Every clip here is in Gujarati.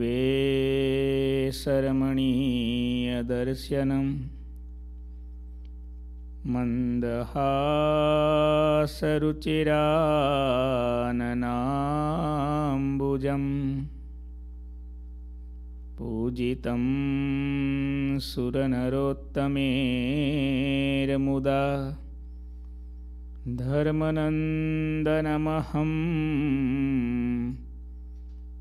वेशरमणीयदर्शनं मन्दहासरुचिराननाम्बुजं पूजितं सुरनरोत्तमेरमुदा धर्मनन्दनमहम्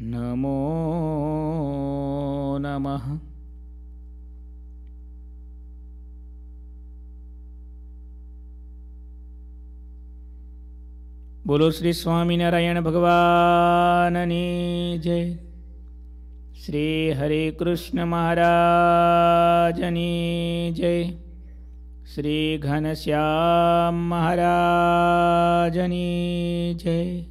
નમો નમઃ બોલો શ્રી સ્વામિનારાયણ ભગવાનની જય શ્રી હરે કૃષ્ણ મહારાજની જય શ્રી ઘનશ્યામ મહારાજની જય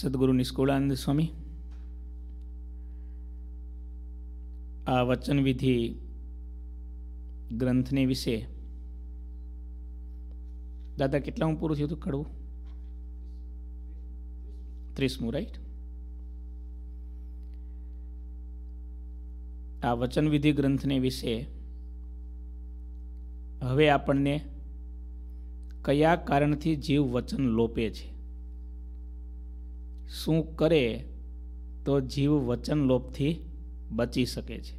સદગુરુ નિષ્કુળાનંદ સ્વામી. આ વચનવિધિ ગ્રંથને વિશે દાદા, કેટલા હું પૂરું થયું હતું કડવું? ત્રીસમું રાઈટ આ વચનવિધિ ગ્રંથને વિશે હવે આપણને કયા કારણથી જીવ વચન લોપે છે? શું કરે તો જીવ વચન લોપથી બચી શકે છે?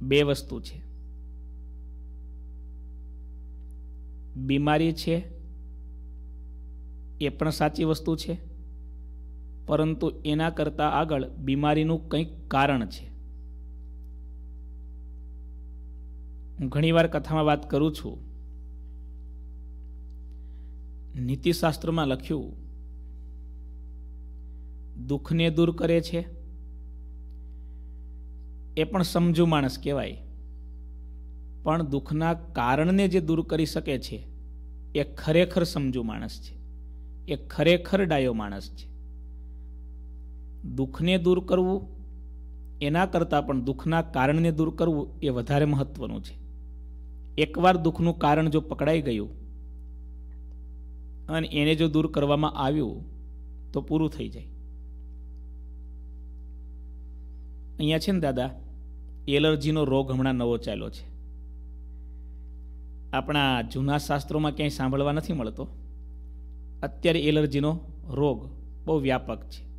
બે વસ્તુ છે. બીમારી છે, એ પણ સાચી વસ્તુ છે, પરંતુ એના કરતાં આગળ બીમારીનું કંઈક કારણ છે. હું ઘણીવાર કથામાં વાત કરું છું. નીતિશાસ્ત્રમાં લખ્યું, દુઃખને દૂર કરે છે, એ પણ સમજુ માણસ કહેવાય. પણ દુઃખના કારણને જે દૂર કરી શકે છે, એ ખરેખર સમજુ માણસ છે. એ ખરેખર ડાયો માણસ છે. દુઃખને દૂર કરવું, એના કરતાં પણ દુઃખના કારણને દૂર કરવું એ વધારે મહત્વનું છે. એકવાર દુઃખનું કારણ જો પકડાઈ ગયું અને એને જો દૂર કરવામાં આવ્યું, તો પૂરું થઈ જાય. અહીંયા છે ને દાદા, એલર્જીનો રોગ હમણાં નવો ચાલ્યો છે. આપણા જૂના શાસ્ત્રોમાં ક્યાંય સાંભળવા નથી મળતો. અત્યારે એલર્જીનો રોગ બહુ વ્યાપક છે.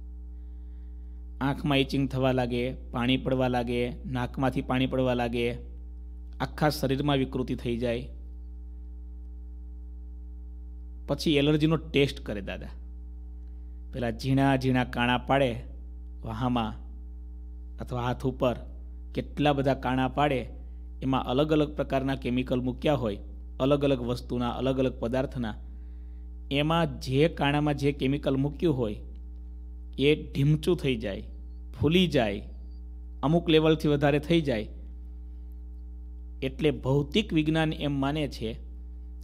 આંખમાં ઇચિંગ થવા લાગે, પાણી પડવા લાગે, નાકમાંથી પાણી પડવા લાગે, આખા શરીરમાં વિકૃતિ થઈ જાય. પછી એલર્જીનો ટેસ્ટ કરે દાદા. પેલા ઝીણા ઝીણા કાણા પાડે, વાહામાં અથવા હાથ ઉપર કેટલા બધા કાણા પાડે, એમાં અલગ અલગ પ્રકારના કેમિકલ મૂક્યા હોય, અલગ અલગ વસ્તુના, અલગ અલગ પદાર્થના, એમાં જે કાણામાં જે કેમિકલ મૂક્યું હોય, એ ઢીમચું થઈ જાય, ફૂલી જાય, અમુક લેવલથી વધારે થઈ જાય. એટલે ભૌતિક વિજ્ઞાન એમ માને છે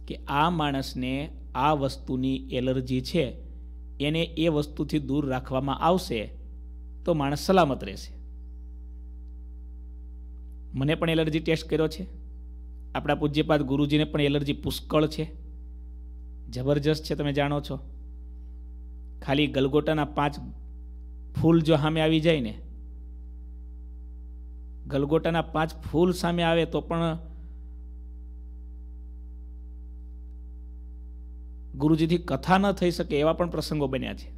કે આ માણસને આ વસ્તુની એલર્જી છે, એને એ વસ્તુથી દૂર રાખવામાં આવશે તો માણસ સલામત રહેશે. મને પણ એલર્જી ટેસ્ટ કર્યો છે. આપણા પૂજ્યપાદ ગુરુજીને પણ એલર્જી પુષ્કળ છે. જબરજસ્ત છે, તમે જાણો છો. ખાલી ગલગોટાના પાંચ ફૂલ જો સામે આવી જાય ને, ગલગોટાના પાંચ ફૂલ સામે આવે તો પણ ગુરુજીથી કથા ન થઈ શકે એવા પણ પ્રસંગો બન્યા છે.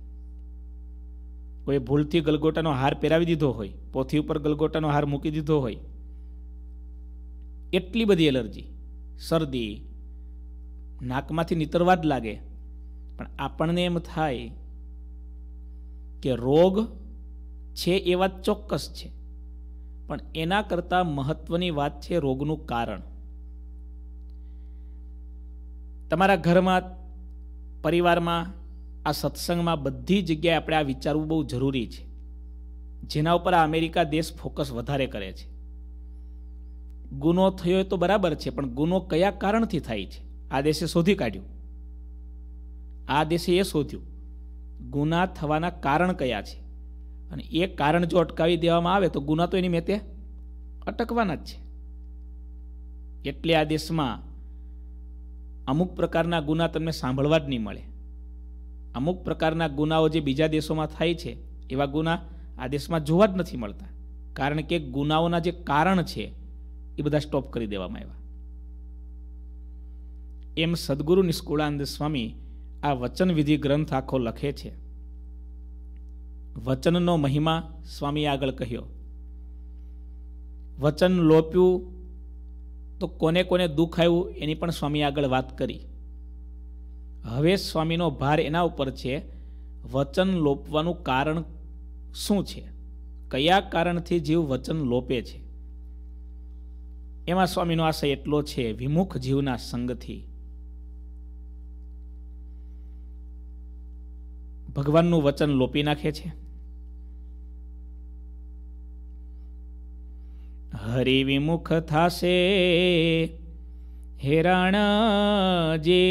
કોઈ ભૂલથી ગલગોટાનો હાર પહેરાવી દીધો હોય, પોથી ઉપર ગલગોટાનો હાર મૂકી દીધો હોય, એટલી બધી એલર્જી. શરદી, નાકમાંથી નીતરવા જ લાગે, પણ આપણને એમ થાય કે રોગ છે એ વાત ચોક્કસ છે, પણ એના કરતાં મહત્વની વાત છે રોગનું કારણ. તમારા ઘરમાં પરિવારમાં આ સત્સંગમાં બધી જગ્યાએ આપણે આ વિચારવું બહુ જરૂરી છે. જેના ઉપર આ અમેરિકા દેશ ફોકસ વધારે કરે છે. ગુનો થયો તો બરાબર છે, પણ ગુનો કયા કારણથી થાય છે, આ દેશે શોધી કાઢ્યું. આ દેશે એ શોધ્યું, ગુના થવાના કારણ કયા છે? અને એ કારણ જો અટકાવી દેવામાં આવે તો ગુના તો એની મેતે અટકવાના જ છે. એટલે આ દેશમાં અમુક પ્રકારના ગુના તમને સાંભળવા જ નહીં મળે. અમુક પ્રકારના ગુનાઓ જે બીજા દેશોમાં થાય છે, એવા ગુના આ દેશમાં જોવા જ નથી મળતા. કારણ કે ગુનાઓના જે કારણ છે, એ બધા સ્ટોપ કરી દેવામાં આવ્યા. એમ સદગુરુ નિષ્કુળાનંદ સ્વામી આ વચનવિધિ ગ્રંથ આખો લખે છે. વચનનો મહિમા સ્વામી આગળ કહ્યો. વચન લોપ્યું તો કોને કોને દુઃખ આવ્યું એની પણ સ્વામી આગળ વાત કરી. હવે સ્વામીનો ભાર એના ઉપર છે, વચન લોપવાનું કારણ શું છે? કયા કારણથી જીવ વચન લોપે છે? એમાં સ્વામીનો આશય એટલો છે, વિમુખ જીવના સંગથી. ભગવાનનું વચન લોપી નાખે છે? હરિ વિમુખ થાશે. હેરાણ જે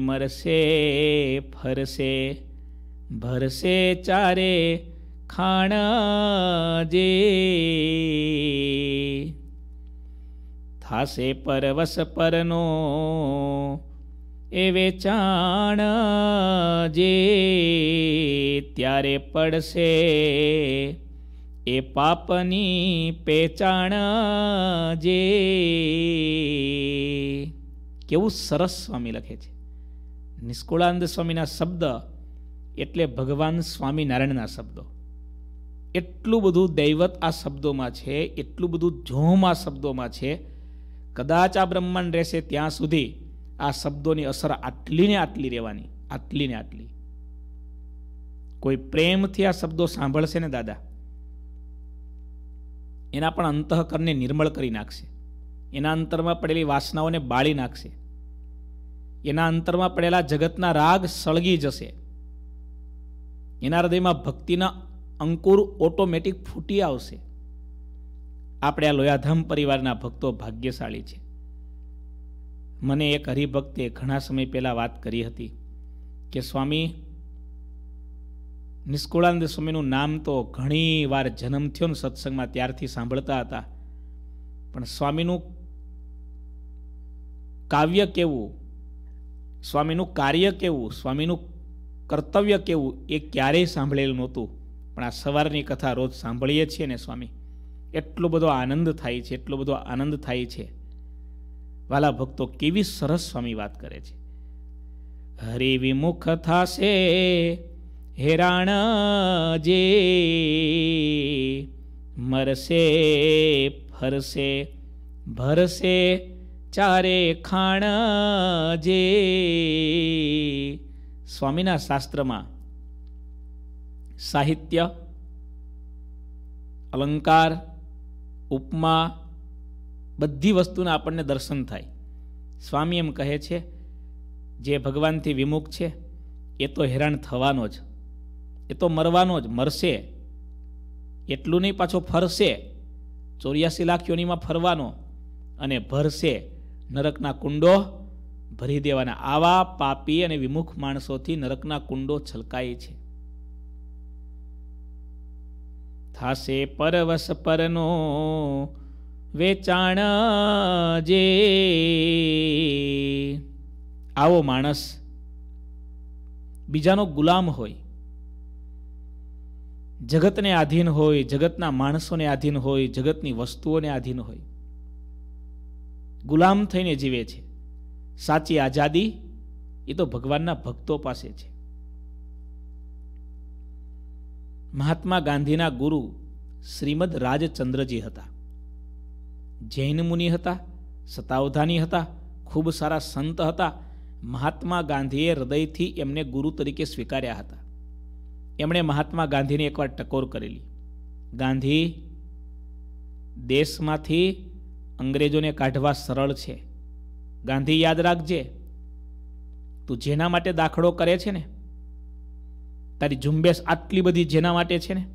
મરશે, ફરશે, ભરશે ચારે ખાણ જે. થાશે પરવસ પરનો એ વેચાણ જે ત્યારે પડશે. એ પાપની પેચાણ જે કેવું સરસ સ્વામી લખે છે. નિષ્કુળાનંદ સ્વામીના શબ્દ એટલે ભગવાન સ્વામિનારાયણના શબ્દો. એટલું બધું દૈવત આ શબ્દોમાં છે, એટલું બધું જોમ આ શબ્દોમાં છે. કદાચ આ બ્રહ્માંડ રહેશે ત્યાં સુધી આ શબ્દોની અસર આટલી ને આટલી રહેવાની, આટલી ને આટલી. કોઈ પ્રેમથી આ શબ્દો સાંભળશે ને દાદા? એના પણ અંતઃકરણને નિર્મળ કરી નાખશે. એના અંતરમાં પડેલી વાસનાઓને બાળી નાખશે. એના અંતરમાં પડેલા જગતના રાગ સળગી જશે. એના હૃદયમાં ભક્તિના અંકુર ઓટોમેટિક ફૂટી આવશે. આપણે આ લોયાધામ પરિવારના ભક્તો ભાગ્યશાળી છે. મને એક હરિભક્તે ઘણા સમય પહેલાં વાત કરી હતી કે સ્વામી નિષ્કુળાનંદ સ્વામીનું નામ તો ઘણી વાર જન્મ થયો ને સત્સંગમાં ત્યારથી સાંભળતા હતા. પણ સ્વામીનું કાવ્ય કેવું? સ્વામીનું કાર્ય કેવું? સ્વામીનું કર્તવ્ય કેવું? એ ક્યારેય સાંભળેલું નહોતું. પણ આ સવારની કથા રોજ સાંભળીએ છીએ ને સ્વામી. એટલો બધો આનંદ થાય છે, એટલો બધો આનંદ થાય છે. વાલા ભક્તો, કેવી સરસ સ્વામી વાત કરે છે. હરિ વિમુખ થાશે હેરાણ જે મરશે, ફરશે, ભરશે ચારે ખાણ જે. સ્વામીના શાસ્ત્રમાં સાહિત્ય, અલંકાર, ઉપમા બધી વસ્તુના આપણને દર્શન થાય. સ્વામી એમ કહે છે, જે ભગવાનથી વિમુખ છે, એ તો હેરાન થવાનો જ. એ તો મરવાનો જ, મરશે. એટલું નહીં, પાછો ફરશે. ચોર્યાસી લાખ યોનીમાં ફરવાનો અને ભરશે. નરકના કુંડો ભરી દેવાના. આવા પાપી અને વિમુખ માણસોથી નરકના કુંડો છલકાય છે. થાશે પરવસ પરનો વેચાણ જે. આવો માણસ. બીજાનો ગુલામ હોય. જગતને આધીન હોય, જગતના માણસોને આધીન હોય, જગતની વસ્તુઓને આધીન હોય. ગુલામ થઈને જીવે છે. સાચી આઝાદી એ તો ભગવાનના ભક્તો પાસે છે. મહાત્મા ગાંધીના ગુરુ શ્રીમદ રાજચંદ્રજી હતા. જૈન મુનિ હતા સતાવધાની હતા, ખૂબ સારા સંત હતા. મહાત્મા ગાંધીએ હૃદયથી એમને ગુરુ તરીકે સ્વીકાર્યા હતા. એમણે મહાત્મા ગાંધીને એકવાર ટકોર કરેલી. ગાંધી, દેશમાંથી અંગ્રેજોને કાઢવા સરળ છે. ગાંધી યાદ રાખજે, તું જેના માટે દાખલો કરે છે ને, તારી ઝુંબેશ આટલી બધી જેના માટે છે ને,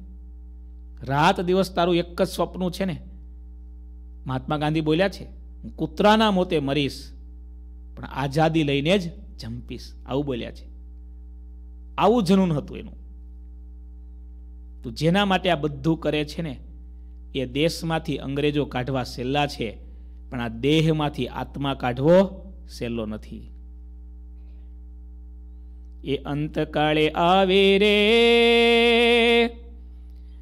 રાત દિવસ તારું એક જ સ્વપ્ન છે ને. મહાત્મા ગાંધી બોલ્યા છે, હું કૂતરાના મોતે મરીશ, પણ આઝાદી લઈને જ જંપીશ. આવું બોલ્યા છે. આવું જનૂન હતું એનું. તું જેના માટે આ બધું કરે છે ને, એ દેશમાંથી અંગ્રેજો કાઢવા સહેલા છે, પણ આ દેહમાંથી આત્મા કાઢવો સહેલો નથી. એ અંતકાળે આવે રે,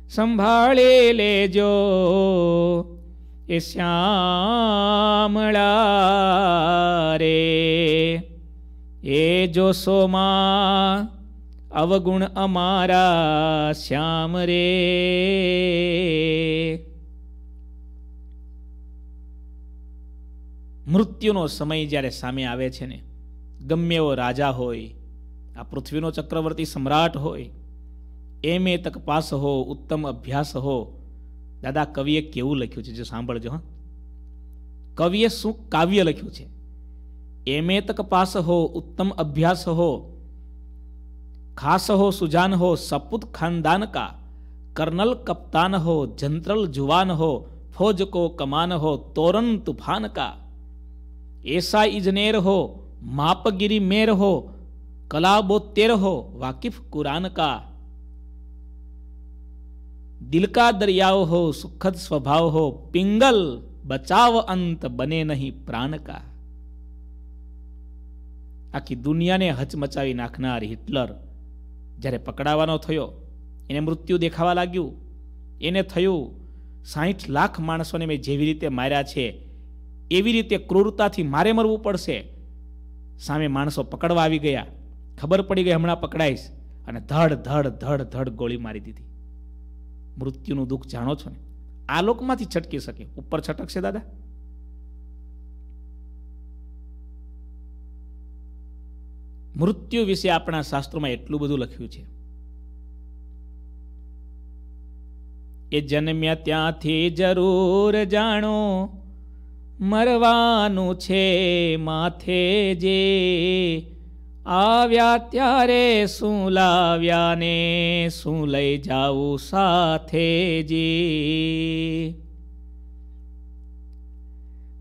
સંભાળે લેજો, એ શ્યામળા રે, એ જોશોમાં અવગુણ અમારા શ્યામ રે. મૃત્યુનો સમય જ્યારે સામે આવે છે ને, ગમે એવો રાજા હોય, આ પૃથ્વીનો ચક્રવર્તી સમ્રાટ હોય, એમ એ તક પાસ હો, ઉત્તમ અભ્યાસ હો. દાદા, કવિએ કેવું લખ્યું છે? જો સાંભળજો, હા. કવિએ શું કાવ્ય લખ્યું છે? એમ એ તક પાસ હો, ઉત્તમ અભ્યાસ હો. ખાસ હો સુજાન હો સપુત ખાનદાન કા कर्नल कप्तान हो जंत्रल जुवान हो फौज को कमान हो तोरन तूफान का ऐसा इजनेर हो मापगिरी मेर हो कला बोतेर हो वाकिफ कुरान का दिल का दरियाव हो सुखद स्वभाव हो पिंगल बचाव अंत बने नहीं प्राण का આખી દુનિયાને હચમચાવી નાખનાર હિટલર જ્યારે પકડાવાનો થયો, એને મૃત્યુ દેખાવા લાગ્યું. એને થયું, સાહીઠ લાખ માણસોને મેં જેવી રીતે માર્યા છે, એવી રીતે ક્રૂરતાથી મારે મરવું પડશે. સામે માણસો પકડવા આવી ગયા. ખબર પડી ગઈ, હમણાં પકડાઈશ. અને ધડ ધડ ધડ ધડ ગોળી મારી દીધી. મૃત્યુનું દુઃખ જાણો છો ને? આ લોકમાંથી છટકી શકે. ઉપર છટકશે, દાદા? મૃત્યુ વિશે આપણા શાસ્ત્રોમાં એટલું બધું લખ્યું છે. એ જન્મ્યા ત્યાંથી જરૂર જાણો, મરવાનું છે માથે જે. આવ્યા ત્યારે શું લાવ્યા ને શું લઈ જાવું સાથે જે.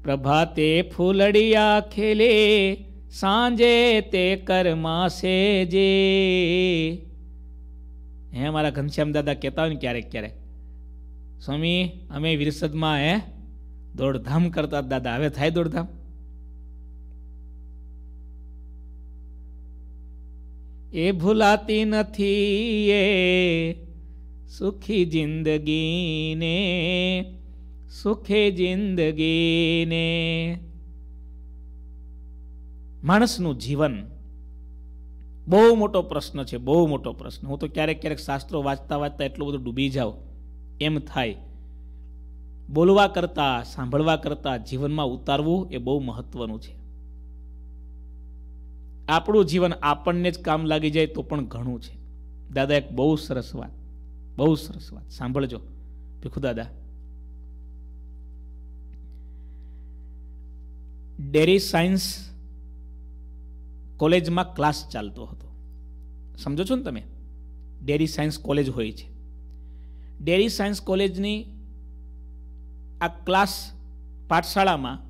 પ્રભાતે ફૂલડિયા ખેલે સાંજે તે કરમાશે જે હે મારા ઘનશ્યામ દાદા કહેતા હોય ને ક્યારેક ક્યારેક, સ્વામી, અમે વિરસદમાં, હે, દોડધામ કરતા દાદા, હવે થાય દોડધામ? એ ભૂલાતી નથી, એ સુખી જિંદગીને સુખી જિંદગીને. માણસનું જીવન બહુ મોટો પ્રશ્ન છે, બહુ મોટો પ્રશ્ન. હું તો ક્યારેક ક્યારેક શાસ્ત્રો વાંચતા વાંચતા એટલું બધું ડૂબી જાઉં. એમ થાય. બોલવા કરતાં, સાંભળવા કરતાં જીવનમાં ઉતારવું એ બહુ મહત્વનું છે. આપણું જીવન આપણને જ કામ લાગી જાય તો પણ ઘણું છે. દાદા, એક બહુ સરસ વાત. બહુ સરસ વાત. સાંભળજો. ભીખુ દાદા. ડેરી સાયન્સ કોલેજમાં ક્લાસ ચાલતો હતો. સમજો છો ને તમે? ડેરી સાયન્સ કોલેજ હોય છે. ડેરી સાયન્સ કોલેજની આ ક્લાસ પાઠશાળામાં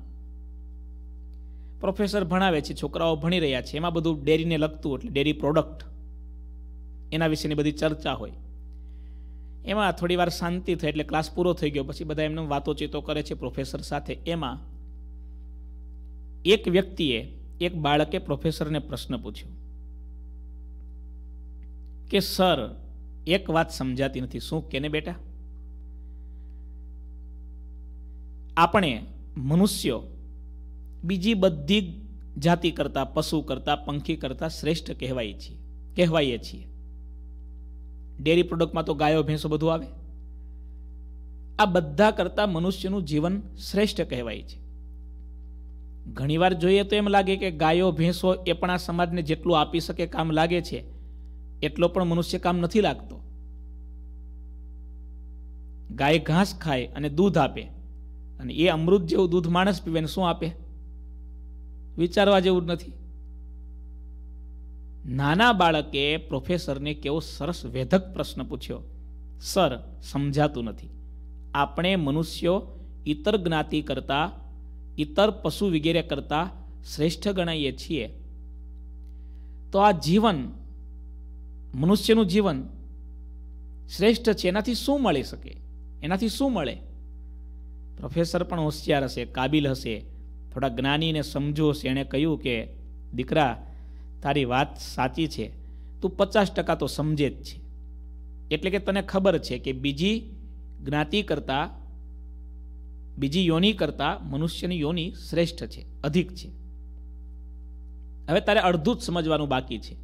પ્રોફેસર ભણાવે છે, છોકરાઓ ભણી રહ્યા છે. એમાં બધું ડેરીને લગતું એટલે ડેરી પ્રોડક્ટ. એના વિશેની બધી ચર્ચા હોય. એમાં થોડી વાર શાંતિ થઈ એટલે ક્લાસ પૂરો થઈ ગયો. પછી બધા એમને વાતોચીતો કરે છે પ્રોફેસર સાથે. એમાં એક વ્યક્તિએ એક બાળકે પ્રોફેસરને પ્રશ્ન પૂછ્યો કે, સર, એક વાત સમજાતી નથી. શું કેને બેટા? આપણે મનુષ્યો બીજી બધી જાતિ કરતાં, પશુ કરતાં, પંખી કરતાં શ્રેષ્ઠ કહેવાય છીએ, કહેવાઈએ છીએ. ડેરી પ્રોડક્ટમાં તો ગાયો, ભેંસો બધું આવે. આ બધા કરતાં મનુષ્યનું જીવન શ્રેષ્ઠ કહેવાય છે. ઘણીવાર જોઈએ તો એમ લાગે કે ગાયો, ભેંસો એ પણ આ સમાજને જેટલું આપી શકે કામ લાગે છે, એટલો પણ મનુષ્ય કામ નથી લાગતો. ગાય ઘાસ ખાય અને દૂધ આપે અને એ અમૃત જેવું દૂધ માણસ પીવે ને શું આપે? વિચારવા જેવું નથી. નાના બાળકે પ્રોફેસરને કેવો સરસ વેધક પ્રશ્ન પૂછ્યો. સર, સમજાતું નથી. આપણે મનુષ્યો ઇતર જ્ઞાતિ કરતાં ઇતર પશુ વગેરે કરતાં શ્રેષ્ઠ ગણાઈએ છીએ. તો આ જીવન, મનુષ્યનું જીવન શ્રેષ્ઠ છે. એનાથી શું મળી શકે? એનાથી શું મળે? પ્રોફેસર પણ હોશિયાર હશે, કાબિલ હશે. થોડા જ્ઞાનીને સમજો હશે. એણે કહ્યું કે, દીકરા, તારી વાત સાચી છે. તું પચાસ ટકા તો સમજે જ છે. એટલે કે તને ખબર છે કે બીજી જ્ઞાતિ કરતાં બીજી યોની કરતાં મનુષ્યની યોની શ્રેષ્ઠ છે, અધિક છે. હવે તારે અડધું જ સમજવાનું બાકી છે.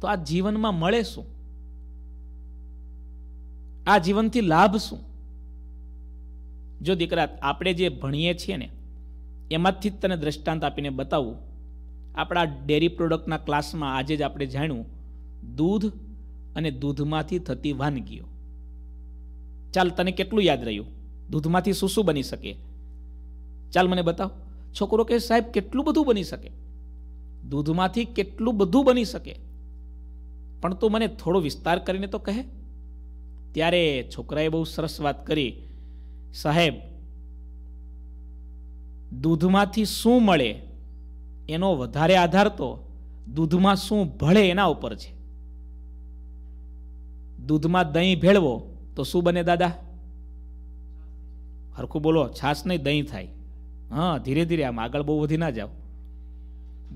તો આ જીવનમાં મળે શું? આ જીવનથી લાભ શું? જો દીકરા, આપણે જે ભણીએ છીએ ને, એમાંથી જ તને દ્રષ્ટાંત આપીને બતાવું. આપણા ડેરી પ્રોડક્ટના ક્લાસમાં આજે જ આપણે જાણ્યું, દૂધ અને દૂધમાંથી થતી વાનગીઓ. ચાલ, તને કેટલું યાદ રહ્યું? દૂધમાંથી શું શું બની શકે? ચાલ મને બતાવો. છોકરો કે સાહેબ, કેટલું બધું બની શકે? દૂધમાંથી કેટલું બધું બની શકે? પણ તું મને થોડો વિસ્તાર કરીને તો કહે. ત્યારે છોકરાએ બહુ સરસ વાત કરી. સાહેબ, દૂધમાંથી શું મળે એનો વધારે આધાર તો દૂધમાં શું ભળે એના ઉપર છે. દૂધમાં દહીં ભેળવો તો શું બને દાદા? હરખું બોલો, છાશ નહીં, દહીં થાય. હા, ધીરે ધીરે આમ આગળ બહુ વધી ના જાઓ.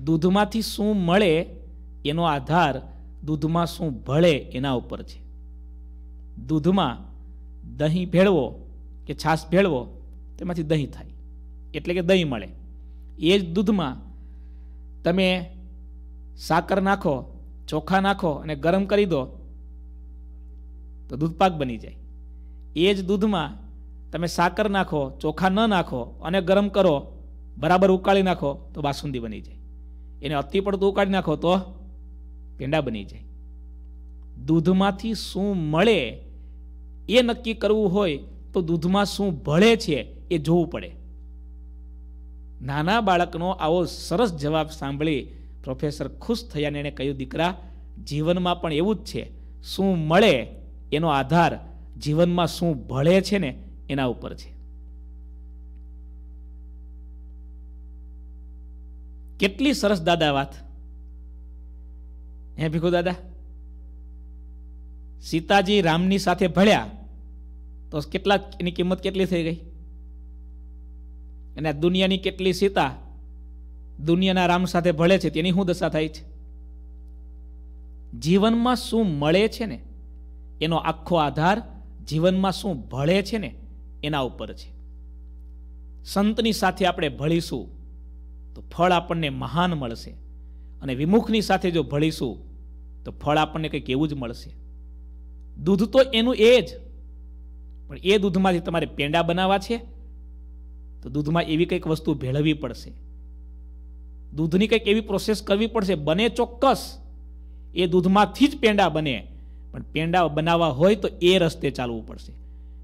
દૂધમાંથી શું મળે એનો આધાર દૂધમાં શું ભળે એના ઉપર છે. દૂધમાં દહીં ભેળવો કે છાશ ભેળવો, તેમાંથી દહીં થાય. એટલે કે દહીં મળે. એ જ દૂધમાં તમે સાકર નાખો, ચોખા નાખો અને ગરમ કરી દો, તો દૂધપાક બની જાય. એ જ દૂધમાં તમે સાકર નાખો, ચોખા ન નાખો અને ગરમ કરો, બરાબર ઉકાળી નાખો, તો બાસુંદી બની જાય. એને અતિ પડતું ઉકાળી નાખો તો પેંડા બની જાય. દૂધમાંથી શું મળે એ નક્કી કરવું હોય તો દૂધમાં શું ભળે છે એ જોવું પડે. નાના બાળકનો આવો સરસ જવાબ સાંભળી પ્રોફેસર ખુશ થયા ને એણે કહ્યું, દીકરા, જીવનમાં પણ એવું જ છે. શું મળે એનો આધાર જીવનમાં શું ભળે છે ને એના ઉપર છે. કેટલી સરસ દાદા વાત. હે ભીખુ દાદા? સીતાજી રામની સાથે ભળ્યા તો કેટલા એની કિંમત કેટલી થઈ ગઈ? અને દુનિયાની કેટલી સીતા દુનિયાના રામ સાથે ભળે છે તેની શું દશા થાય છે? જીવનમાં શું મળે છે ને? એનો આખો આધાર જીવનમાં શું ભળે છે ને? એના ઉપર છે. સંતની સાથે આપણે ભળીશું તો ફળ આપણને મહાન મળશે અને વિમુખની સાથે જો ભળીશું તો ફળ આપણને કંઈક એવું જ મળશે. દૂધ તો એનું એ જ, પણ એ દૂધમાંથી તમારે પેંડા બનાવવા છે, તો દૂધમાં એવી કંઈક વસ્તુ ભેળવવી પડશે. દૂધની કંઈક એવી પ્રોસેસ કરવી પડશે, બને ચોક્કસ, એ દૂધમાંથી જ પેંડા બને, પણ પેંડા બનાવવા હોય તો એ રસ્તે ચાલવું પડશે.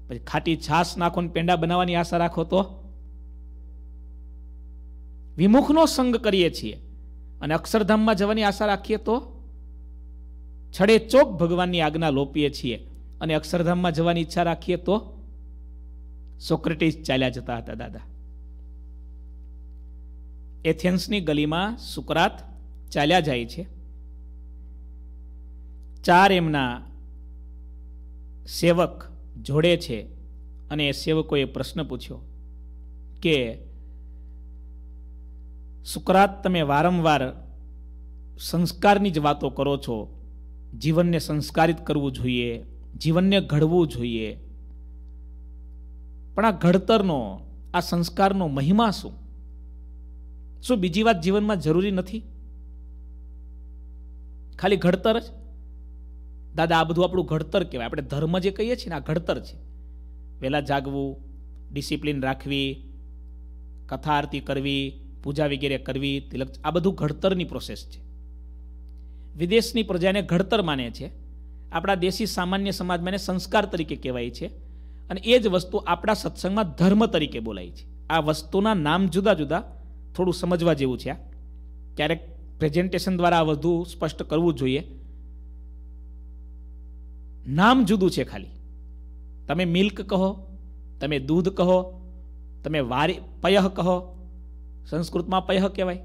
પછી ખાટી છાશ નાખો ને પેંડા બનાવવાની આશા રાખો તો? વિમુખનો સંગ કરીએ છીએ અને અક્ષરધામમાં જવાની આશા રાખીએ તો? છડે ચોક ભગવાનની આજ્ઞા લોપીએ છીએ અને અક્ષરધામમાં જવાની ઈચ્છા રાખીએ તો? સોક્રેટિસ ચાલ્યા જતા હતા દાદા. એથેન્સની ગલીમાં સુકરાત ચાલ્યા જાય છે. ચાર એમના સેવક જોડે છે અને સેવકોએ પ્રશ્ન પૂછ્યો કે, સુકરાત, તમે વારંવાર સંસ્કારની જ વાતો કરો છો? જીવનને સંસ્કારિત કરવું જોઈએ, જીવનને ઘડવું જોઈએ. પણ આ ઘડતરનો, આ સંસ્કારનો મહિમા શું? શું બીજી વાત જીવનમાં જરૂરી નથી? ખાલી ઘડતર જ? દાદા, આ બધું આપણું ઘડતર કહેવાય. આપણે ધર્મ જે કહીએ છીએ ને, આ ઘડતર છે. વહેલા જાગવું ડિસિપ્લિન રાખવી, કથા આરતી કરવી, પૂજા વગેરે કરવી, તિલક આ બધું ઘડતરની પ્રોસેસ છે. વિદેશની પ્રજાને ઘડતર માને છે. આપણા દેશી સામાન્ય સમાજમાં એને સંસ્કાર તરીકે કહેવાય છે. અને એ જ વસ્તુ આપણા સત્સંગમાં ધર્મ તરીકે બોલાય છે. આ વસ્તુના નામ જુદા જુદા થોડું સમજવા જેવું છે આ. ક્યારેક પ્રેઝન્ટેશન દ્વારા વધુ સ્પષ્ટ કરવું જોઈએ. નામ જુદું છે ખાલી. તમે મિલ્ક કહો, તમે દૂધ કહો, તમે વારી, પયહ કહો. સંસ્કૃતમાં પયહ કહેવાય.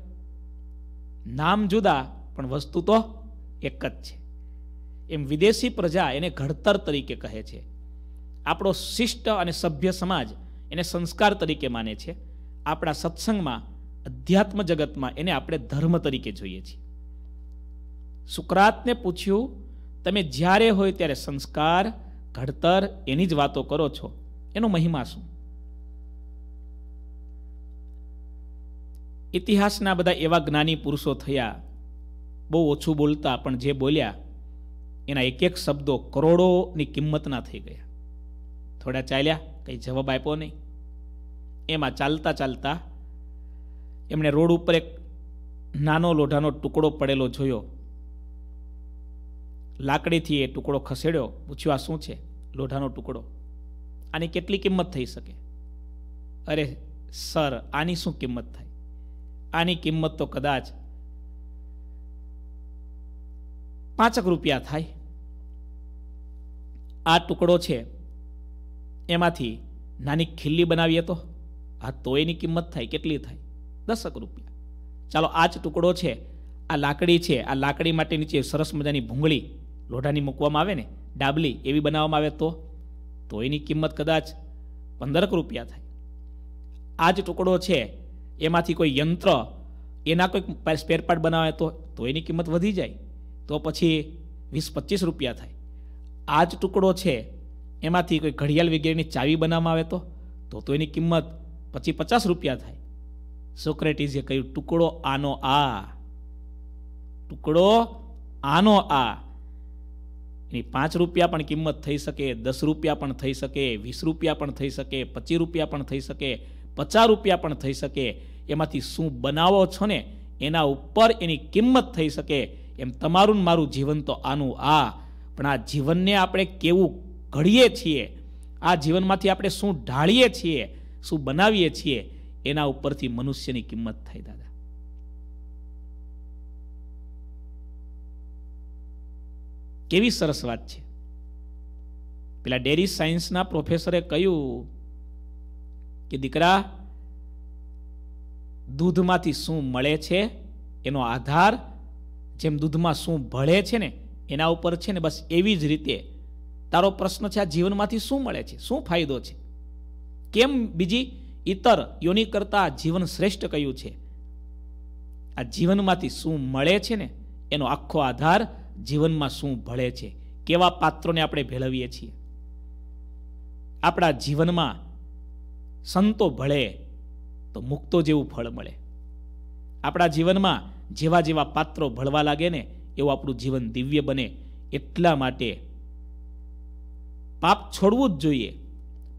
નામ જુદા, પણ વસ્તુ તો એક જ છે. એમ વિદેશી પ્રજા એને ઘડતર તરીકે કહે છે. આપણો શિષ્ટ અને સભ્ય સમાજ એને સંસ્કાર તરીકે માને છે. આપણા સત્સંગમાં, અધ્યાત્મ જગતમાં એને આપણે ધર્મ તરીકે જોઈએ છીએ. સુકરાતને પૂછ્યું તમે જ્યારે હોય ત્યારે સંસ્કાર, ઘડતર એની જ વાતો કરો છો. એનો મહિમા શું? ઇતિહાસના બધા એવા જ્ઞાની પુરુષો થયા, બહુ ઓછું બોલતા, પણ જે બોલ્યા, એના એક એક શબ્દો કરોડોની કિંમતના થઈ ગયા. થોડા ચાલ્યા, કંઈ જવાબ આપ્યો નહીં. એમાં ચાલતા ચાલતા એમણે રોડ ઉપર એક નાનો લોઢાનો ટુકડો પડેલો જોયો. લાકડીથી એ ટુકડો ખસેડ્યો, પૂછ્યું, આ શું છે? લોઢાનો ટુકડો. આની કેટલી કિંમત થઈ શકે? અરે, સર, આની શું કિંમત થાય? આની કિંમત તો કદાચ પાંચક રૂપિયા થાય. આ ટુકડો છે, એમાંથી નાની ખીલ્લી બનાવીએ તો? આ તો એની કિંમત થાય, કેટલી થાય? દસક રૂપિયા. ચાલો, આ જ ટુકડો છે, આ લાકડી છે, આ લાકડી માટે નીચે સરસ મજાની ભૂંગળી લોઢાની મૂકવામાં આવે ને, ડાબલી એવી બનાવવામાં આવે તો? તો એની કિંમત કદાચ પંદરક રૂપિયા થાય. આ જ ટુકડો છે, એમાંથી કોઈ યંત્ર એના કોઈ સ્પેરપાર્ટ બનાવે તો તો એની કિંમત વધી જાય. તો પછી વીસ પચીસ રૂપિયા થાય. આ જ ટુકડો છે, એમાંથી કોઈ ઘડિયાળ વગેરેની ચાવી બનાવવામાં આવે તો? તો તો એની કિંમત પછી પચાસ રૂપિયા થાય. સોક્રેટીઝે કહ્યું, ટુકડો આનો આ. ટુકડો આનો આ. એની પાંચ રૂપિયા પણ કિંમત થઈ શકે, દસ રૂપિયા પણ થઈ શકે, વીસ રૂપિયા પણ થઈ શકે, પચીસ રૂપિયા પણ થઈ શકે, પચાસ રૂપિયા પણ થઈ શકે. એમાંથી શું બનાવો છો ને, એના ઉપર એની કિંમત થઈ શકે. એમ તમારું ને મારું જીવન તો આનું આ. પણ આ જીવનને આપણે કેવું ઘડીએ છીએ? આ જીવનમાંથી આપણે શું ઢાળીએ છીએ? શું બનાવીએ છીએ? એના ઉપરથી મનુષ્યની કિંમત થાય, દાદા. કેવી સરસ વાત છે. પેલા ડેરી સાયન્સના પ્રોફેસરે કહ્યું કે દીકરા, દૂધમાંથી શું મળે છે, એનો આધાર, જેમ દૂધમાં શું ભળે છે ને, એના ઉપર છે ને બસ એવી જ રીતે તારો પ્રશ્ન છે આ જીવનમાંથી શું મળે છે, શું ફાયદો છે? કેમ બીજી ઇતર યોની કરતાં જીવન શ્રેષ્ઠ કયું છે? આ જીવનમાંથી શું મળે છે ને, એનો આખો આધાર જીવનમાં શું ભળે છે, કેવા પાત્રોને આપણે ભેળવીએ છીએ. આપણા જીવનમાં સંતો ભળે તો મુક્તો જેવું ફળ મળે. આપણા જીવનમાં જેવા જેવા પાત્રો ભળવા લાગે ને, એવું આપણું જીવન દિવ્ય બને એટલા માટે પાપ છોડવું જ જોઈએ.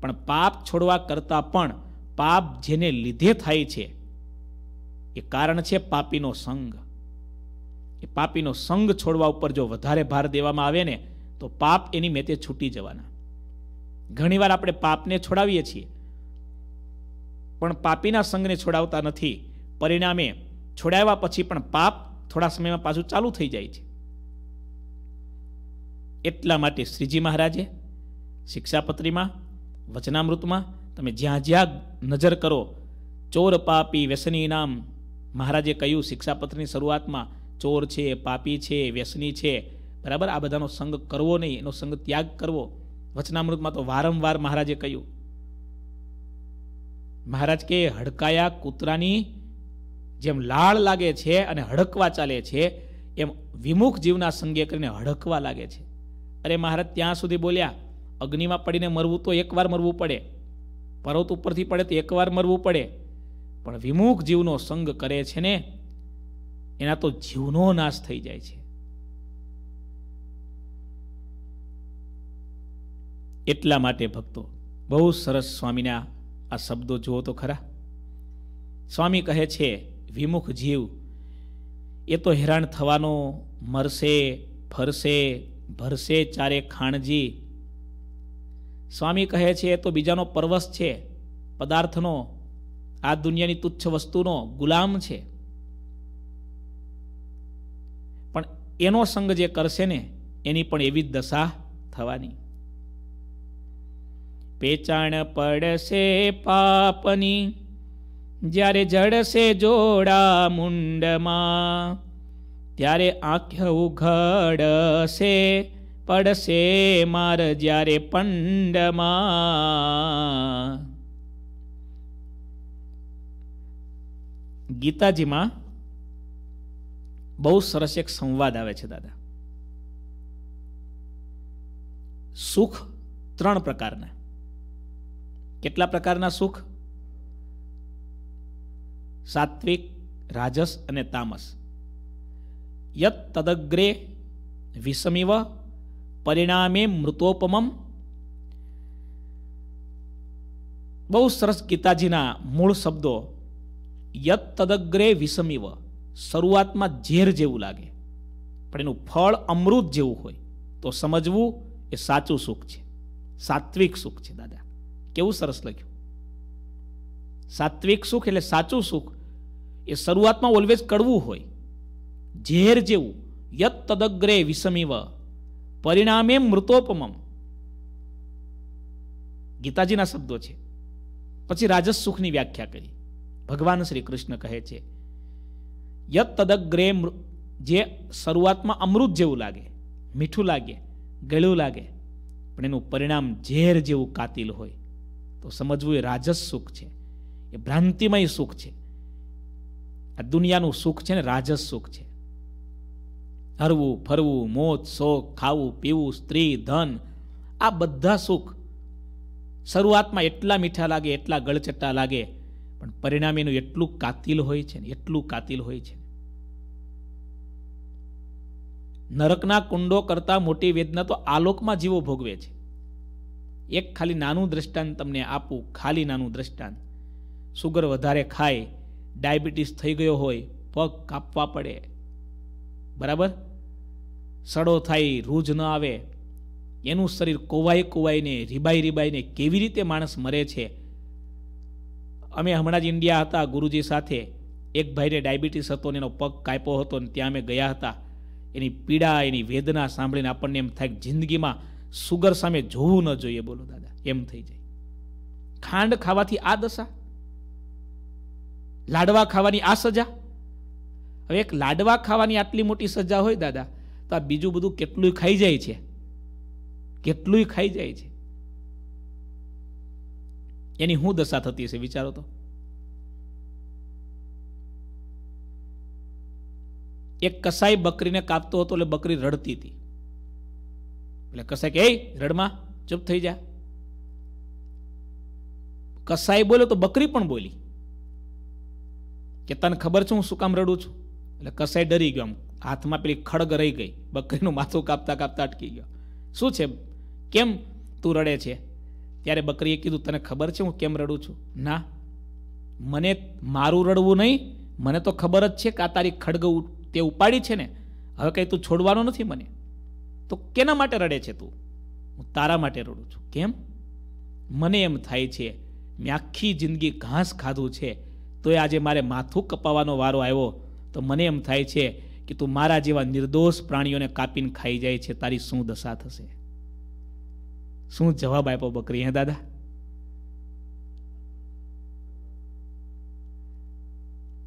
પણ પાપ છોડવા કરતાં પણ પાપ જેને લીધે થાય છે, એ કારણ છે પાપીનો સંગ. એ પાપીનો સંગ છોડવા ઉપર જો વધારે ભાર દેવામાં આવે ને, તો પાપ એની મેતે છૂટી જવાના. ઘણીવાર આપણે પાપને છોડાવીએ છીએ, પણ પાપીના સંગને છોડાવતા નથી. પરિણામે છોડાવ્યા પછી પણ પાપ થોડા સમયમાં પાછું ચાલુ થઈ જાય છે. એટલા માટે શ્રીજી મહારાજે શિક્ષાપત્રીમાં, વચનામૃતમાં તમે જ્યાં જ્યાં નજર કરો, ચોર પાપી વ્યસની નામ મહારાજે કહ્યું શિક્ષાપત્રની શરૂઆતમાં ચોર છે, પાપી છે, વ્યસની છે. બરાબર? આ બધાનો સંગ કરવો નહીં, એનો સંગ ત્યાગ કરવો. વચનામૃતમાં તો વારંવાર મહારાજે કહ્યું. મહારાજ કે, હડકાયા કૂતરાની જેમ લાળ લાગે છે અને હડકવા ચાલે છે, એમ વિમુખ જીવના સંગે કરીને હડકવા લાગે છે. અરે મહારાજ, ત્યાં સુધી બોલ્યા, અગ્નિમાં પડીને મરવું તો એકવાર મરવું પડે. પર્વત ઉપરથી પડે તો એકવાર મરવું પડે. પણ વિમુખ જીવનો સંગ કરે છે ને એના તો જીવનો નાશ થઈ જાય છે. એટલા માટે ભક્તો, બહુ સરસ સ્વામીના આ શબ્દો જુઓ તો ખરા. સ્વામી કહે છે, વિમુખ જીવ, એ તો હેરાન થવાનો મરશે, ફરશે, ભરશે ચારે ખાણજી. સ્વામી કહે છે, એ તો બીજાનો પરવશ છે, પદાર્થનો, આ દુનિયાની તુચ્છ વસ્તુનો ગુલામ છે. એનો સંગ જે કરશે ને, એની પણ એવી જ દશા થવાની. પેચાણ પડશે પાપની, જ્યારે જડશે જોડા મુંડમાં, ત્યારે આંખ ઉઘડશે, પડશે માર જ્યારે પંડમાં. ગીતાજીમાં બહુ સરસ એક સંવાદ આવે છે, દાદા. સુખ ત્રણ પ્રકારના. કેટલા પ્રકારના સુખ? સાત્વિક, રાજસ અને તામસ. યત તદગ્રે વિષમિવ પરિણામે મૃતોપમમ. બહુ સરસ ગીતાજીના મૂળ શબ્દો. યત તદગ્રે વિષમિવ. શરૂઆતમાં ઝેર જેવું લાગે, પણ એનું ફળ અમૃત જેવું હોય. તો સમજવું એ સાચું સુખ છે. સાત્વિક સુખ છે, દાદા. કેવું સરસ લખ્યું. સાત્વિક સુખ એટલે સાચું સુખ એ શરૂઆતમાં ઓલવેઝ કડવું હોય. ઝેર જેવું, યત તદગ્રે વિષમિવ, પરિણામે મૃતોપમમ. ગીતાજીના શબ્દો છે. પછી રાજસ સુખની વ્યાખ્યા કરી. ભગવાન શ્રી કૃષ્ણ કહે છે યત તદગ્રે જે શરૂઆતમાં અમૃત જેવું લાગે, મીઠું લાગે, ગળ્યું લાગે, પણ એનું પરિણામ ઝેર જેવું કાતિલ હોય, તો સમજવું એ રાજસ સુખ છે, એ ભ્રાંતિમય સુખ છે. આ દુનિયાનું સુખ છે ને રાજસ સુખ છે. હરવું, ફરવું મોજ શોખ ખાવું, પીવું, સ્ત્રી, ધન, આ બધા સુખ શરૂઆતમાં એટલા મીઠા લાગે, એટલા ગળચટ્ટા લાગે, પણ પરિણામ એનું એટલું કાતિલ હોય છે ને, એટલું કાતિલ હોય છે. નરકના કુંડો કરતા મોટી વેદના તો આલોકમાં જીવો ભોગવે છે. એક ખાલી નાનું દ્રષ્ટાંત તમને આપું, ખાલી નાનું દ્રષ્ટાંત. સુગર વધારે ખાય, ડાયાબિટીસ થઈ ગયો હોય, પગ કાપવા પડે. બરાબર? સડો થાય, રૂજ ન આવે. એનું શરીર કોવાઈ કોવાઈને, રીબાઈ રીબાઈને કેવી રીતે માણસ મરે છે? અમે હમણાં જ ઇન્ડિયા હતા ગુરુજી સાથે. એક ભાઈને ડાયાબિટીસ હતો ને એનો પગ કાપ્યો હતો ને ત્યાં અમે ગયા હતા. એની પીડા, એની વેદના સાંભળીને આપણને એમ થાય જિંદગીમાં સુગર સામે જોવું ન જોઈએ. બોલો દાદા, એમ થઈ જાય. ખાંડ ખાવાથી આ દશા? લાડવા ખાવાની આ સજા? હવે એક લાડવા ખાવાની આટલી મોટી સજા હોય દાદા, તો આ બીજું બધું કેટલું ખાઈ જાય છે. કેટલું ખાઈ જાય છે. એની શું દશા થતી હશે, વિચારો તો. એક કસાઈ બકરીને કાપતો હતો એટલે બકરી રડતી હતી. એટલે કસાઈ કે, એ, રડમાં, ચૂપ થઈ જા. કસાઈ બોલ્યો તો બકરી પણ બોલી. કે, તને ખબર છે હું શું કામ રડું છું? એટલે કસાઈ ડરી ગયો આમ. હાથમાં પેલી ખડગ રહી ગઈ. બકરીનું માથું કાપતા કાપતા અટકી ગયો. શું છે? કેમ તું રડે છે? ત્યારે બકરીએ કીધું, તને ખબર છે હું કેમ રડું છું? ના. મને મારું રડવું નહીં. મને તો ખબર જ છે કે આ તારી ખડગ તે ઉપાડી છે ને, હવે કંઈ તું છોડવાનો નથી મને, તો કેના માટે રડે છે તું? હું તારા માટે રડું છું. કેમ? મને એમ થાય છે, મેં આખી જિંદગી ઘાસ ખાધું છે તો એ આજે મારે માથું કપાવવાનો વારો આવ્યો, તો મને એમ થાય છે કે તું મારા જેવા નિર્દોષ પ્રાણીઓને કાપીને ખાઈ જાય છે, તારી શું દશા થશે? શું જવાબ આપ્યો બકરી, હે દાદા?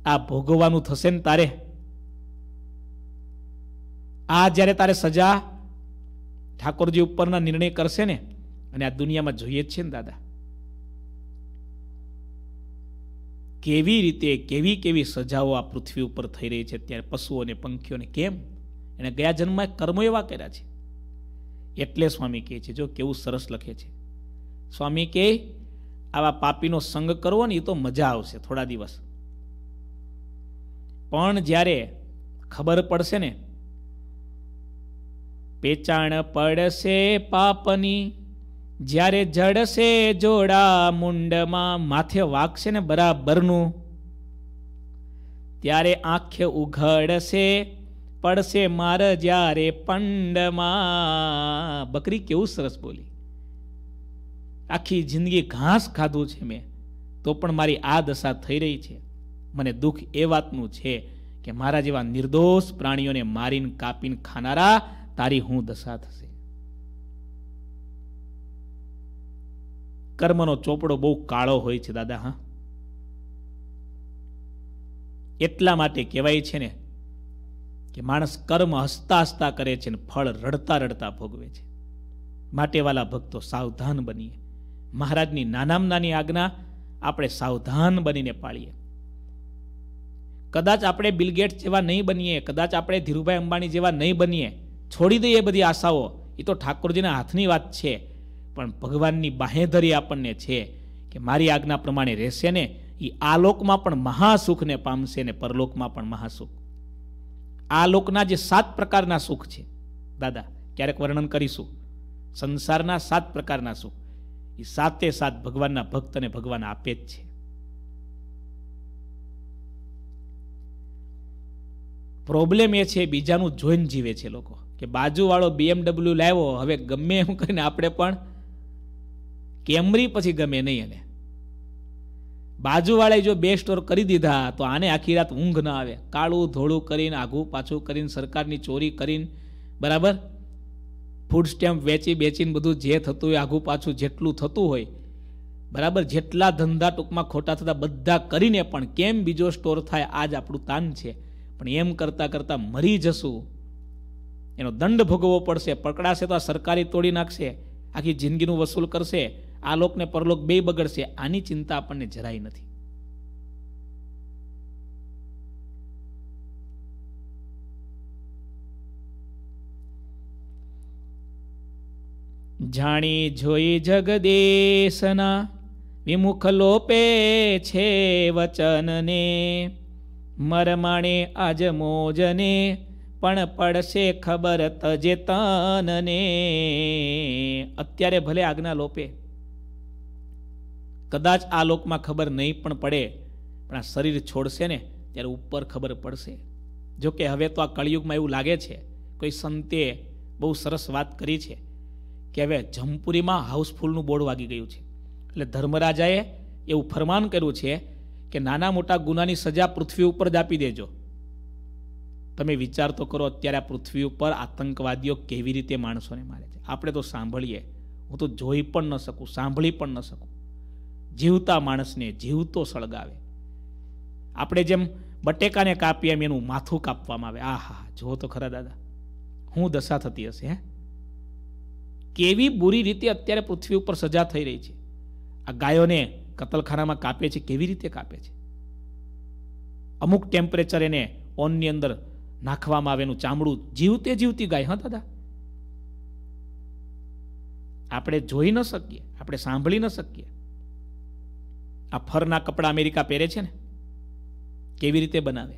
આ ભોગવવાનું થશે ને તારે? આ જ્યારે તારે સજા ઠાકોરજી ઉપરના નિર્ણય કરશે ને, અને આ દુનિયામાં જોઈએ જ છે ને દાદા. કેવી રીતે, કેવી કેવી સજાઓ આ પૃથ્વી ઉપર થઈ રહી છે ત્યારે પશુઓને, પંખીઓને, કેમ? એને ગયા જન્મમાં કર્મો એવા કર્યા છે. એટલે સ્વામી કહે છે, જો કેવું સરસ લખે છે. સ્વામી કે આવા પાપીનો સંગ કરવો ને એ તો મજા આવશે થોડા દિવસ. પણ જ્યારે ખબર પડશે ને પેચાણ પડશે પાપની. જ્યારે જડશે જોડા મુંડમાં, માથે વાગશે ને બરાબરનું. ત્યારે આંખે ઉઘડશે, પડશે માર જ્યારે પંડમાં. બકરી કેવું સરસ બોલી. આખી જિંદગી ઘાસ ખાધું છે મેં, તો પણ મારી આ દશા થઈ રહી છે. મને દુઃખ એ વાતનું છે કે મારા જેવા નિર્દોષ પ્રાણીઓને મારીને કાપીને ખાનારા તારી હું દશા થશે. કર્મનો ચોપડો બહુ કાળો હોય છે, દાદા, હા? એટલા માટે કહેવાય છે ને કે માણસ કર્મ હસતા હસતા કરે છે ને ફળ રડતા રડતા ભોગવે છે. માટેવાલા ભક્તો સાવધાન બનીએ. મહારાજની નાનામાં નાની આજ્ઞા આપણે સાવધાન બનીને પાળીએ. કદાચ આપણે બિલગેટ જેવા નહીં બનીએ, કદાચ આપણે ધીરુભાઈ અંબાણી જેવા નહીં બનીએ છોડી દઈએ બધી આશાઓ. એ તો ઠાકોરજીના હાથની વાત છે. પણ ભગવાનની બાહેધરી આપણને છે કે મારી આજ્ઞા પ્રમાણે રહેશે ને એ આ લોકમાં પણ મહાસુખને પામશે ને પરલોકમાં પણ મહાસુખ. આ લોકના જે સાત પ્રકારના સુખ છે. દાદા, ક્યારેક વર્ણન કરીશું. સંસારના સાત પ્રકારના સુખ. એ સાતે સાત ભગવાનના ભક્તને ભગવાન આપે જ છે. પ્રોબ્લેમ એ છે બીજાનું જોઈને જીવે છે લોકો. કે બાજુવાળો બીએમડબલ્યુ લાવ્યો, હવે ગમે એમ કરીને આપણે પણ કેમરી પછી ગમે નહીં એને. બાજુવાળાએ જો બે સ્ટોર કરી દીધા, તો આને આખી રાત ઊંઘ ન આવે. કાળું ધોળું કરીને, આઘું પાછું કરીને, સરકારની ચોરી કરીને, બરાબર? ફૂડ સ્ટેમ્પ વેચી બેચીને બધું જે થતું હોય, આઘું પાછું જેટલું થતું હોય, બરાબર? જેટલા ધંધા ટૂંકમાં ખોટા થતા બધા કરીને પણ કેમ બીજો સ્ટોર થાય, આજ આપણું તાન છે. પણ એમ કરતાં કરતાં મરી જશું. એનો દંડ ભોગવવો પડશે, પકડાશે તો આ સરકારી તોડી નાખશે, આખી જિંદગીનું વસૂલ કરશે, આ લોકને પરલોક બે બગડશે, આની ચિંતા આપણને જરાય નથી. જાણી જોઈ જગદેશના વિમુખ લોપે છે વચનને, મરમાણે આજ મોજને પણ પડશે ખબર તજે તનને અત્યારે ભલે આજ્ઞા લોપે, કદાચ આ લોકમાં ખબર નહીં પણ પડે, પણ આ શરીર છોડશે ને, ત્યારે ઉપર ખબર પડશે. જો કે હવે તો આ કળિયુગમાં એવું લાગે છે, કોઈ સંતે બહુ સરસ વાત કરી છે, કે હવે જમપુરીમાં હાઉસફુલનું બોર્ડ વાગી ગયું છે. એટલે ધર્મરાજાએ એવું ફરમાન કર્યું છે કે નાના મોટા ગુનાની સજા પૃથ્વી ઉપર જ આપી દેજો. તમે વિચાર તો કરો, અત્યારે આ પૃથ્વી ઉપર આતંકવાદીઓ કેવી રીતે માણસોને મારે છે? આપણે તો સાંભળીએ. હું તો જોઈ પણ ન શકું, સાંભળી પણ ન શકું. જીવતા માણસને જીવતો સળગાવે. આપણે જેમ બટેકાને કાપીએ એમ એનું માથું કાપવામાં આવે. આ હા જુઓ તો ખરા દાદા. હું દશા થતી હશે, હે? કેવી બુરી રીતે અત્યારે પૃથ્વી ઉપર સજા થઈ રહી છે. આ ગાયોને કતલખાનામાં કાપે છે, કેવી રીતે કાપે છે? અમુક ટેમ્પરેચર એને ઓનની અંદર નાખવામાં આવે એનું ચામડું જીવતે જીવતી ગાય, હા, દાદા? આપણે જોઈ ન શકીએ, આપણે સાંભળી ન શકીએ. આ ફરના કપડા અમેરિકા પહેરે છે ને? કેવી રીતે બનાવે?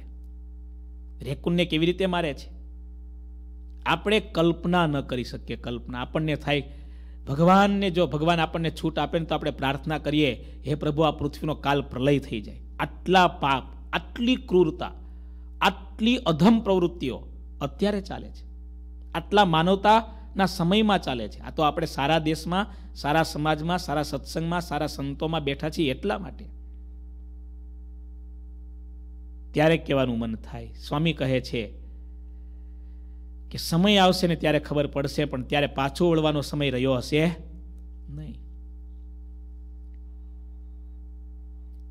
રેકુનને કેવી રીતે મારે છે? આપણે કલ્પના ન કરી શકીએ, કલ્પના. આપણને થાય, ભગવાનને જો ભગવાન આપણને છૂટ આપે ને તો આપણે પ્રાર્થના કરીએ, હે પ્રભુ, આ પૃથ્વીનો કાલ પ્રલય થઈ જાય. આટલા પાપ, આટલી ક્રૂરતા આટલી અધમ પ્રવૃત્તિઓ અત્યારે ચાલે છે. આટલા માનવતાના સમયમાં ચાલે છે. આ તો આપણે સારા દેશમાં, સારા સમાજમાં, સારા સત્સંગમાં, સારા સંતોમાં બેઠા છીએ એટલા માટે. ત્યારે કહેવાનું મન થાય. સ્વામી કહે છે કે સમય આવશે ને ત્યારે ખબર પડશે, પણ ત્યારે પાછો વળવાનો સમય રહ્યો હશે નહીં.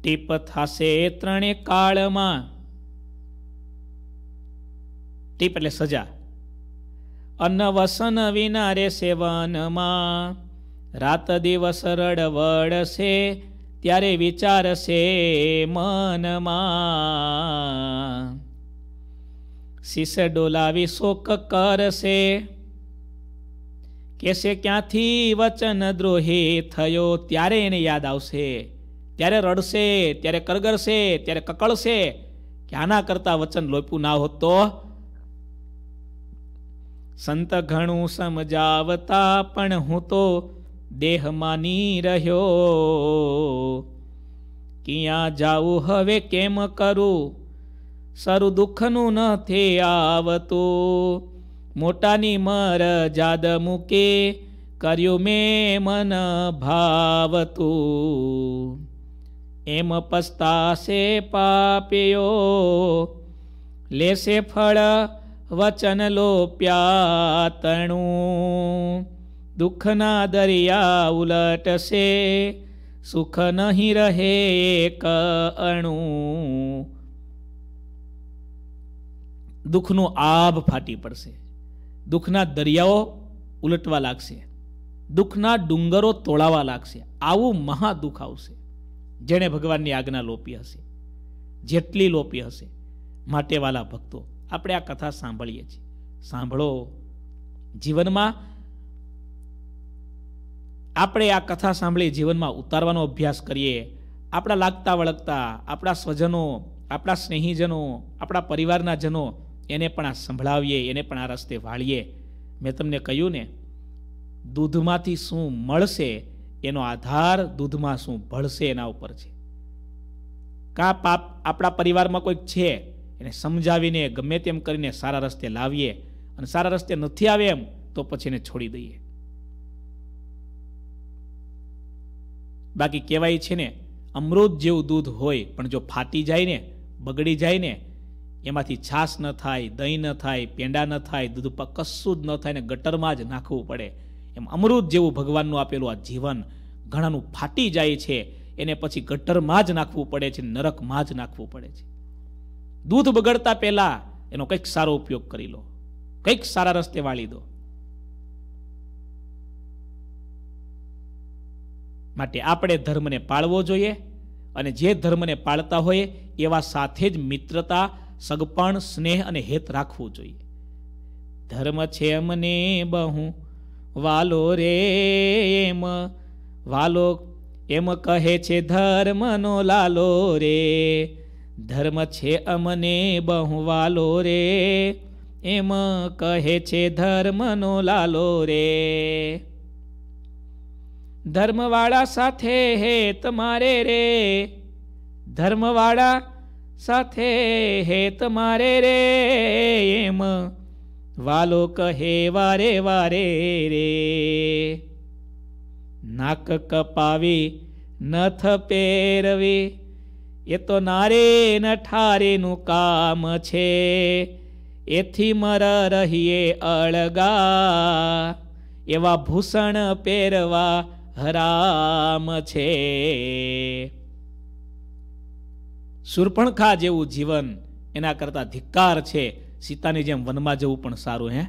ટીપ થશે ત્રણે કાળમાં ટીપ એટલે સજા. અન્ન વસન વિના રે સેવનમાં રાત દિવસ રડવડશે, ત્યારે વિચારશે મનમાં. શીશ ડોલાવી શોક કરશે કેશે ક્યાંથી વચન દ્રોહી થયો? ત્યારે એને યાદ આવશે. ત્યારે રડશે, ત્યારે કરગરશે, ત્યારે કકળશે. કે આના કરતા વચન લોપ્યું ના હોત તો સંત ઘણું સમજાવતા પણ હું તો દેહ માની રહ્યો. ક્યાં જાવું હવે કેમ કરું? સરું દુઃખનું નથી આવતું. મોટાની મર જાદ મૂકે, કર્યું મેં મન ભાવતું. એમ પસ્તાશે પાપ્યો, લેશે ફળ વચન લોપ્યા તણું દુઃખના દરિયા ઉલટશે, સુખ નહીં રહે એક અણુ. દુઃખનું આભ ફાટી પડશે. દુઃખના દરિયાઓ ઉલટવા લાગશે. દુઃખના ડુંગરો તોળાવા લાગશે. આવું મહાદુઃખ આવશે. જેણે ભગવાનની આજ્ઞા લોપી હશે. જેટલી લોપી હશે, માટેવાલા ભક્તો આપણે આ કથા સાંભળીએ છીએ. સાંભળો. જીવનમાં આપણે આ કથા સાંભળી જીવનમાં ઉતારવાનો અભ્યાસ કરીએ. આપણા લાગતા વળગતા, આપણા સ્વજનો, આપણા સ્નેહીજનો, આપણા પરિવારના જનો એને પણ આ સંભળાવીએ, એને પણ આ રસ્તે વાળીએ. મેં તમને કહ્યું ને, દૂધમાંથી શું મળશે એનો આધાર દૂધમાં શું ભળશે એના ઉપર છે. કા પાપ આપણા પરિવારમાં કોઈક છે? એને સમજાવીને ગમે તેમ કરીને સારા રસ્તે લાવીએ અને સારા રસ્તે નથી આવે એમ, તો પછી એને છોડી દઈએ. બાકી કહેવાય છે ને, અમૃત જેવું દૂધ હોય, પણ જો ફાટી જાય ને, બગડી જાય ને, એમાંથી છાશ ન થાય, દહીં ન થાય, પેંડા ન થાય, દૂધ પર કશું જ ન થાય ને ગટરમાં જ નાખવું પડે. એમ અમૃત જેવું ભગવાનનું આપેલું આ જીવન ઘણાનું ફાટી જાય છે, એને પછી ગટરમાં જ નાખવું પડે છે, નરકમાં જ નાખવું પડે છે. દૂધ બગડતા પહેલા એનો કંઈક સારો ઉપયોગ કરી લો. કંઈક સારા રસ્તે વાળી દો. માટે આપણે ધર્મને પાળવો જોઈએ અને જે ધર્મને પાળતા હોય એવા સાથે જ મિત્રતા, સગપણ, સ્નેહ અને હેત રાખવું જોઈએ. ધર્મ છે મને બહુ, વાલો રે એમ. વાલો એમ કહે છે, ધર્મનો લાલો રે. ધર્મ છે અમને બહુ વાલો રે. એમ કહે છે ધર્મનો લાલો રે. ધર્મવાળા સાથે હે તમારે રે. ધર્મવાળા સાથે હે તમારે રે. એમ વાલો કહે વારે વારે રે. નાક કપાવી, નથ પહેરવી એ તો નારે નઠારેનું કામ છે. એથી મર રહીએ અળગા. એવા ભૂષણ પહેરવા હરામ છે. સુરપણખા જેવું જીવન એના કરતા ધિક્કાર છે. સીતાની જેમ વનમાં જવું પણ સારું, હે?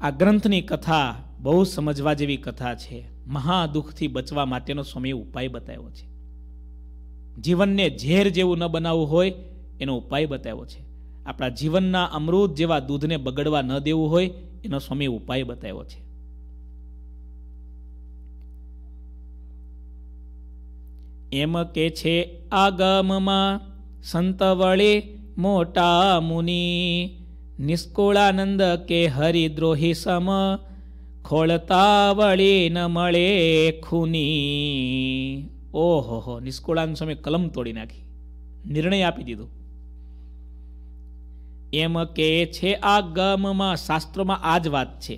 આ ગ્રંથની કથા બહુ સમજવા જેવી કથા છે. મહાદુઃખથી બચવા માટેનો સ્વામી ઉપાય બતાવ્યો છે. જીવનને ઝેર જેવું ન બનાવવું હોય એનો ઉપાય બતાવ્યો છે. આપણા જીવનના અમૃત જેવા દૂધને બગડવા ન દેવું હોય એનો સ્વામી ઉપાય બતાવ્યો છે. એમ કે છે આગમમાં સંત વળે મોટા મુનિ નિષ્કુળાનંદ કે હરિદ્રોહી સમ ખોળતા વળી ન મળે ખૂની ઓહો હો નિષ્કુળાનંદ સ્વામી કલમ તોડી નાખી નિર્ણય આપી દીધો એમ કે છે આ ગમમાં શાસ્ત્રોમાં આ જ વાત છે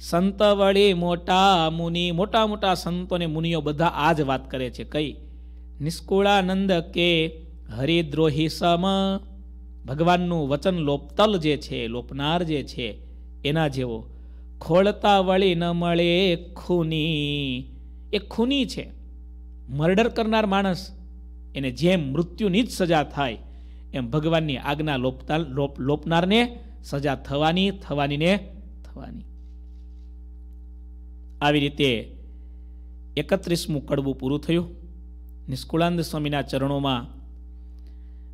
સંત વળી મોટા મુનિ મોટા મોટા સંતોને મુનિઓ બધા આ જ વાત કરે છે કઈ નિષ્કુળાનંદ કે હરિદ્રોહી સમ ભગવાનનું વચન લોપતલ જે છે લોપનાર જે છે એના જેવો ખોળતા વળી ન મળે ખૂની. એ ખૂની છે. મર્ડર કરનાર માણસ, એને જેમ મૃત્યુની જ સજા થાય, એમ ભગવાનની આજ્ઞા લોપતા, લોપ, લોપનારને સજા થવાની થવાની ને થવાની. આવી રીતે એકત્રીસમું કડવું પૂરું થયું. નિષ્કુળાનંદ સ્વામીના ચરણોમાં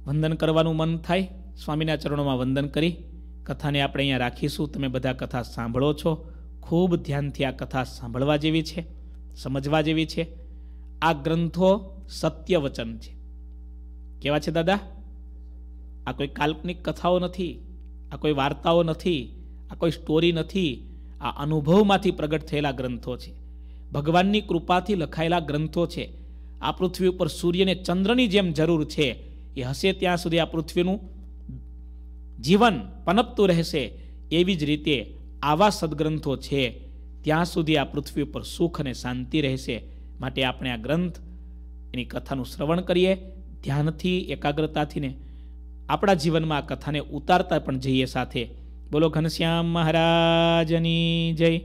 વંદન કરવાનું મન થાય. સ્વામીના ચરણોમાં વંદન કરી. કથાને આપણે અહીંયા રાખીશું. તમે બધા કથા સાંભળો છો. ખૂબ ધ્યાનથી આ કથા સાંભળવા જેવી છે, સમજવા જેવી છે. આ ગ્રંથો સત્ય વચન છે. કેવા છે દાદા? આ કોઈ કાલ્પનિક કથાઓ નથી, આ કોઈ વાર્તાઓ નથી, આ કોઈ સ્ટોરી નથી. આ અનુભવમાંથી પ્રગટ થયેલા ગ્રંથો છે. ભગવાનની કૃપાથી લખાયેલા ગ્રંથો છે. આ પૃથ્વી ઉપર સૂર્યને ચંદ્રની જેમ જરૂર છે. એ હશે ત્યાં સુધી આ પૃથ્વીનું. જીવન પનપતું રહેશે એવી જ રીતે આવા સદગ્રંથો છે. ત્યાં સુધી આ પૃથ્વી ઉપર સુખ અને શાંતિ રહેશે માટે આપણે આ ગ્રંથ, એની કથાનું શ્રવણ કરીએ, ધ્યાનથી, એકાગ્રતાથી ને આપણા જીવનમાં આ કથાને ઉતારતા પણ જઈએ સાથે. બોલો ઘનશ્યામ મહારાજની જય.